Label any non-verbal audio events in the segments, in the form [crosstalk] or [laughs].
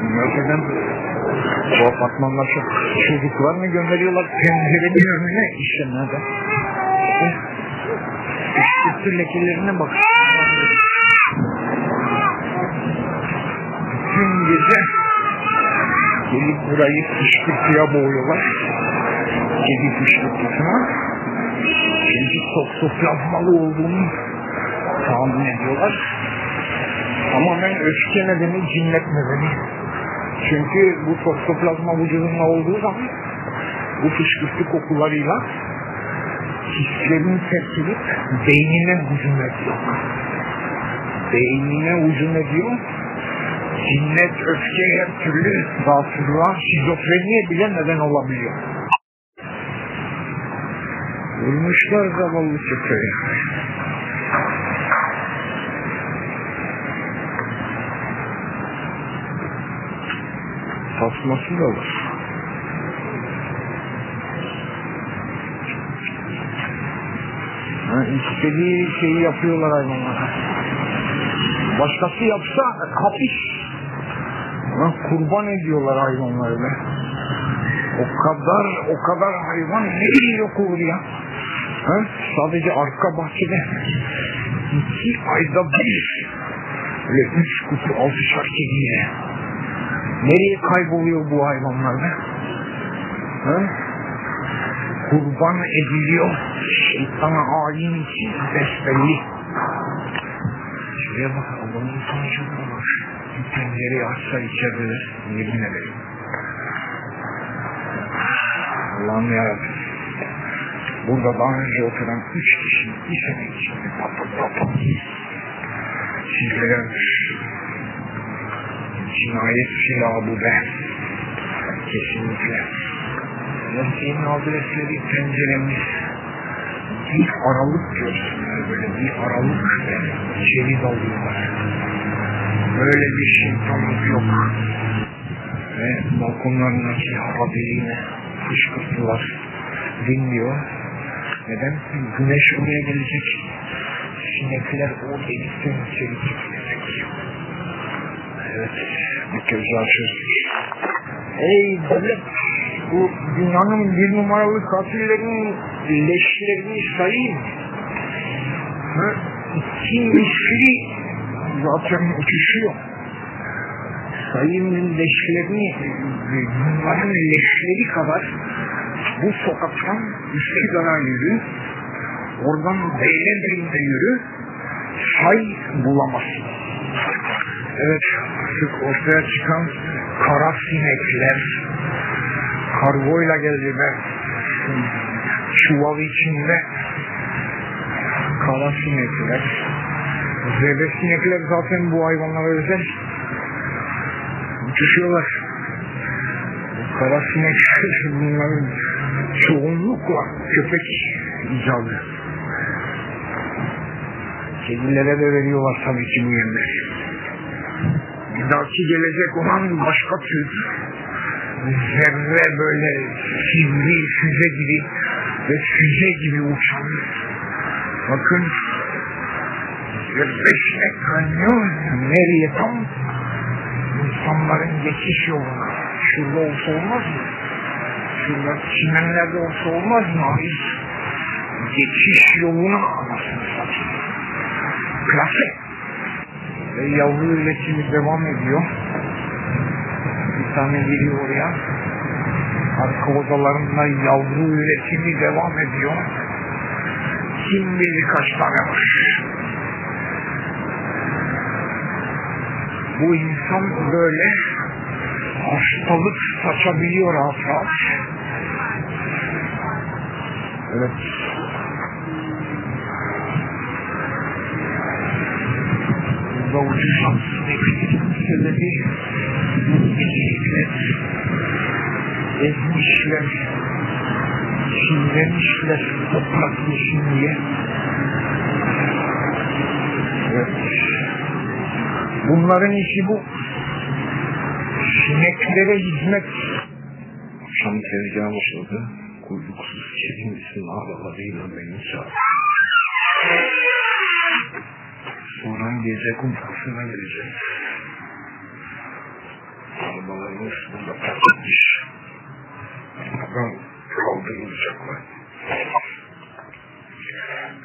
Gerçekten bu apartmanlar çok çocuklarını gönderiyorlar pencerenin önüne işte nerede? Üstü lekelerine bak. Bütün gece gelip burayı kışkırtıya boğuyorlar. Kedi kışkırtısına. Çünkü toksoplazmalı olduğunu tahmin ediyorlar. Tamamen öfke nedeni, cinnet nedeni. Çünkü bu toksoplazma vücudunda olduğu zaman bu fışkırtı kokularıyla hislerini terk beynine hücum ediyor. Beynine hücum ediyor. Cinnet, öfke her türlü rahatsızlığa, şizofreniye bile neden olabiliyor. Vurmuşlar zavallı köpeği. Tasması da var. Ha, istediği şeyi yapıyorlar hayvanlara. Başkası yapsa hapis. Ha, kurban ediyorlar hayvanları be. O kadar, o kadar hayvan ne yok olur ya. Ha? Sadece arka bahçede iki ayda bir böyle üç kutu altışar kediyle. Nereye kayboluyor bu hayvanlar be? Ha? Kurban ediliyor. Şeytana ayin için besbelli. Şuraya bak Allah'ın utanıcı olur. Bir pencereyi açsa içeride yemin ederim. Allah'ım yarabbim. Burada daha önce oturan üç kişi bir sene içinde patır patır. Sizlere cinayet silahı be. Kesinlikle. Mesleğin adresleri penceremiz bir aralık görsünler böyle bir aralık içeri dalıyorlar. Böyle bir şeytanlık yok. Ve balkonlarındaki hava deliğine fışkırtılar dinliyor. Neden? Güneş oraya gelecek. Sinekler o delikten içeri çözdük. Ey devlet, bu dünyanın bir numaralı katillerin leşlerini sayayım. Ha, iki misli zaten uçuşuyor. Sayın leşlerini, bunların leşleri kadar bu sokaktan Üsküdar'a yürü, oradan Beylerbeyi'ne yürü, say bulamazsın. Evet, artık ortaya çıkan kara sinekler, kargoyla geldiler. Çuval içinde kara sinekler. Zebe sinekler zaten bu hayvanlara özel. Uçuşuyorlar. Bu kara sinekler [laughs] bunların çoğunlukla köpek icadı. Kedilere de veriyorlar tabii ki bu yemleri. Dahaki gelecek olan başka tür zerre böyle sivri füze gibi ve füze gibi uçan bakın zirveşine kanıyor nereye tam insanların geçiş yoluna şurada olsa olmaz mı? Şurada çimenlerde olsa olmaz mı? Hayır. Geçiş yoluna anasını satayım. Klase. Ve yavru üretimi devam ediyor. Bir tane geliyor oraya. Arka odalarında yavru üretimi devam ediyor. Kim bilir kaç tane var. Bu insan böyle hastalık saçabiliyor rahat. Evet. Uçuşan sineklerin sebebi ezmişler, çiğnemişler toprak yesin diye. Evet. Bunların işi bu. Sineklere hizmet. Akşam tezgahı başladı. Kuyruksuz kedimizin ağlalarıyla beni çağırdı. Sonra gece kumsasına geleceğiz. arabalarımız burada patlamış. Buradan kaldırılacaklar.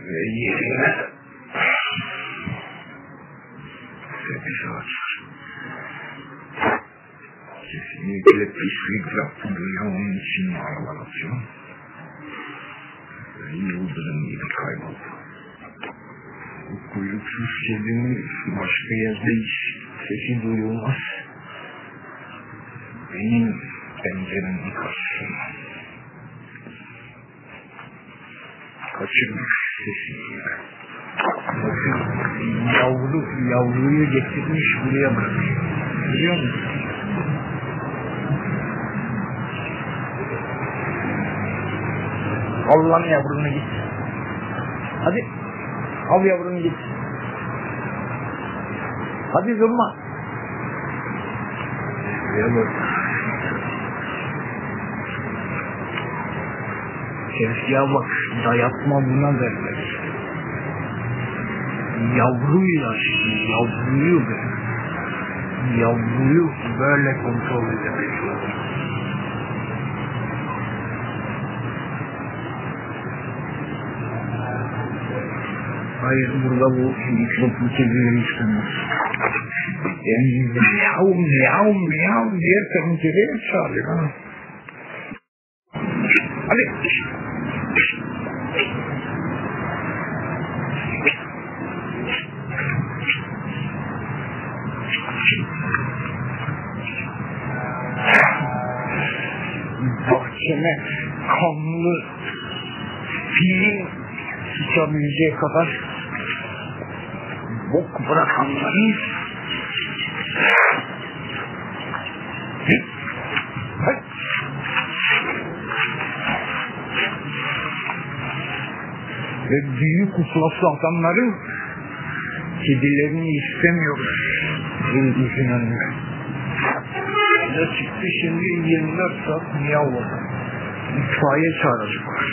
Ve yerine sekiz ağaç Kesinlikle pislik yapılıyor onun için arabalar atıyor. Ve yıldırım gibi kayboldu. Kuyruksuz kedinin başka yerde hiç sesi duyulmaz. Benim penceremin karşısında. Kaçırmış sesini. Bakın yavru, yavruyu getirmiş buraya bırakıyor. Biliyor musun? Al lan yavrunu git. Hadi. Al yavrunu git. Hadi durma. Şuraya bak. Dayatma buna derler. Yavruyla yavruyu be. Yavruyu böyle kontrol edemek Hayır burada bu mikrofon kedileri istemez. Yani miyav miyav miyav diye pencereye çağırıyor ha. Hadi. Bahçeme kanlı filin sıçabileceği kadar bok bırakanların ve büyük uflaslı adamların kedilerini istemiyoruz yıldızın önünde. Ya çıktı şimdi 24 saat miyavladı. İtfaiye çağıracaklar.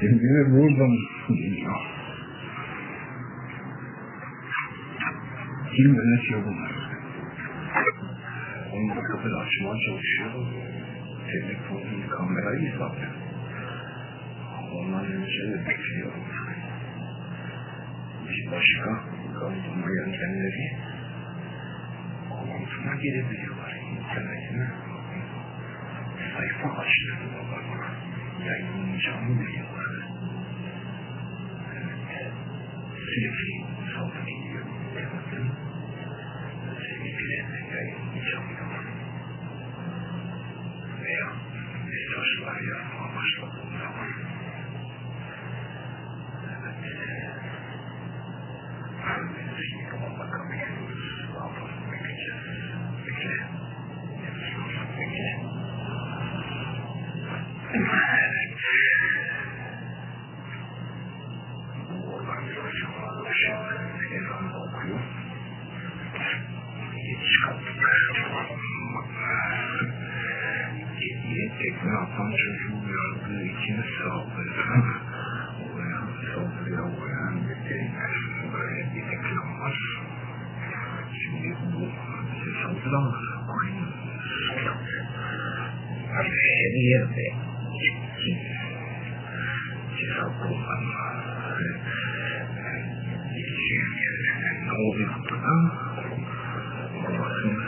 Şimdi buradan geliyor. Kim yönetiyor bunları? Onun kapıyı açmaya çalışıyor. Telefonun kamerayı zaten. Ondan önce de bekliyorum. Bir başka kaldırma yöntemleri kontrolüne girebiliyorlar internetine. Sayfa açtırıyorlar. Yayınlanacağını biliyorlar. Evet. Sürekli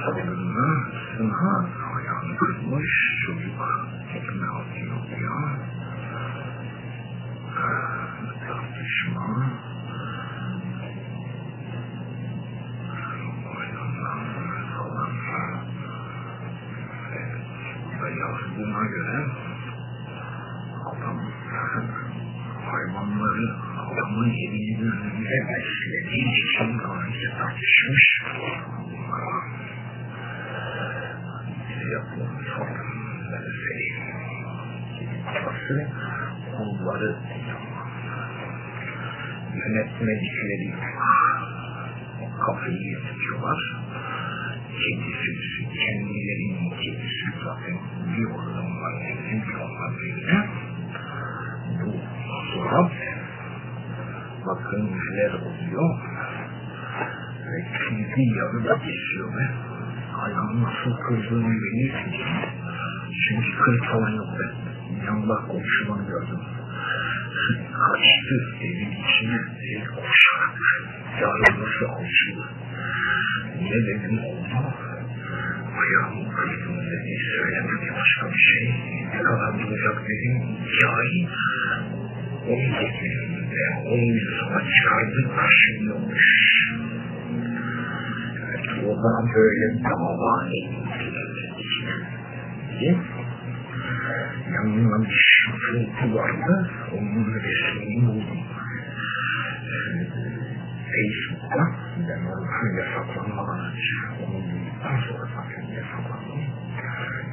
salonuna sınha ayağını kırmış çocuk tekme atıyor ya. Tartışma. Onları yönetmedikleri o kafayı yönetiyorlar. Kedisi, kendilerinin kedisi zaten bir ortamlar, bizim bir onlar birine. Bu sonra bakın neler oluyor. Ve kedi yarıda kesiyor ve Ayağımı nasıl kırdığımı biliyorsun. Çünkü kırık falan yok ben. Yanında komşumanı gördüm. Kaçtı evin içine el koşarak. Yarılması alçılı. Ne dedim oldu? Ayağımı kırdım dedi. Söylemedi başka bir şey. Ne kadar duracak dedim. İki ay. Dedim. Ve on yıl sonra çıkardı. Karşım yokmuş. Evet, o da böyle dava etti. Yanına bir şıkıntı vardı. Onun resmini buldum. Facebook'ta ben onu yasaklanmadan önce onu bulduktan sonra zaten yasaklandım.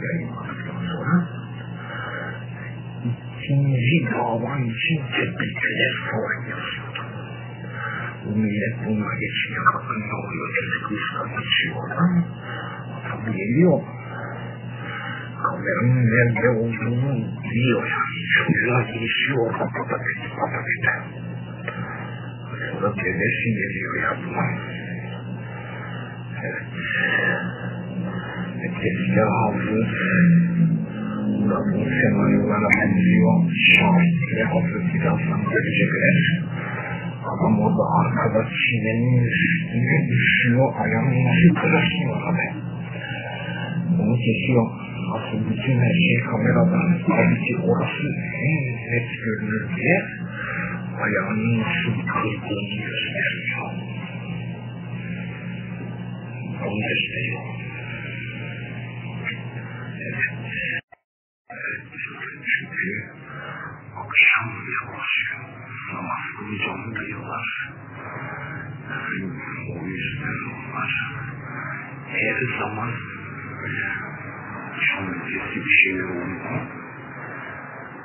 Yayınladıktan sonra ikinci davan için tebrikler falan yazıyordum. Bu millet bununla geçmiyor. Bakın ne oluyor çocuk kızla geçiyor oradan. Adam geliyor. 건배는 내 온통은 미워야 유학이 쉬워 바쁘겠다 그렇게 내심의 미워야 Qu'est-ce qu'il y a en vous Nous avons seulement eu la mission, change, les ressentis d'ensemble de l'IGPS. 子供が正しい認識で牛を誤り正しいわけ。お見せしよう。Asıl bütün her şey kamerada. Halbuki orası en net görünür diye ayağının nasıl kırdığını gösteriyor. Onu gösteriyor. Çünkü akşam diyorlar. Namaz kılacağım diyorlar. O yüzden her zaman böyle öncesi bir şeyler oluyor.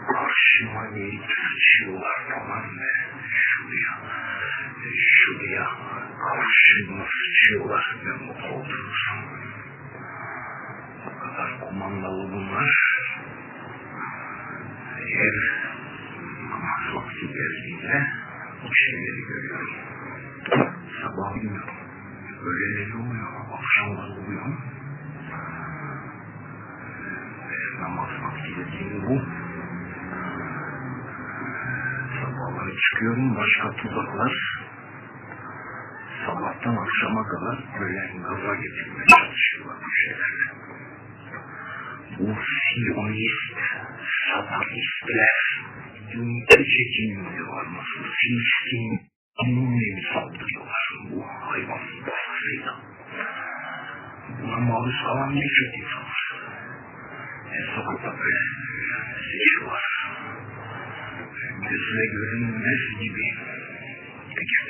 Karşıma gelip sıçıyorlar falan ve şuraya, şuraya karşıma sıçıyorlar ve mutlu oturursam. O kadar kumandalı bunlar. Her namaz vakti geldiğinde bu şeyleri görüyorum. Sabah bilmiyorum. Öğleleri oluyor, akşamlar oluyor. Sabahları çıkıyorum, başka tuzaklar. Sabahtan akşama kadar böyle gaza getirmeye çalışıyorlar bu şeylerle. Bu siyonist, satanistler, dünkü çekiminde var nasıl Filistin dinini saldırıyorlar bu hayvan baskısıyla. Buna maruz kalan birçok insan var. En sokakta böyle Этот человек говорил, ну, дальше не бей. Каких-то